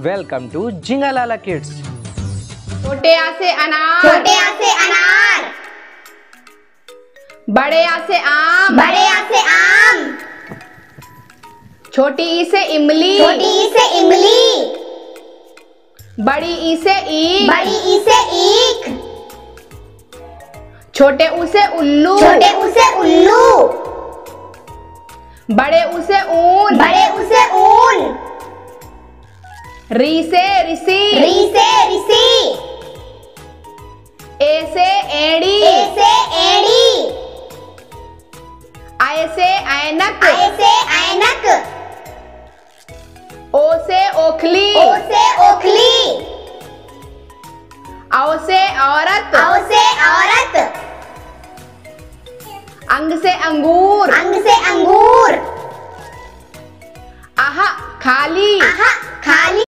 Welcome to जिंगालाला kids. छोटे आ से अनार। छोटे आ से अनार। बड़े आ से आम। बड़े आ से आम। छोटी ई से इमली। छोटी ई से इमली। बड़ी ई से ईख। बड़ी ई से ईख। छोटे ऊ से उल्लू। छोटे ऊ से उल्लू। बड़े ऊ से ऊन। बड़े ऊ से ऊन री से ऋषि री से ऋषि ए से एड़ी ए से एड़ी आय से ऐनक आय से ऐनक ओ से ओखली। ओ से ओखली। औ से औरत। औ से औरत। अंग से अंगूर। अंग से अंगूर। आहा खाली। आहा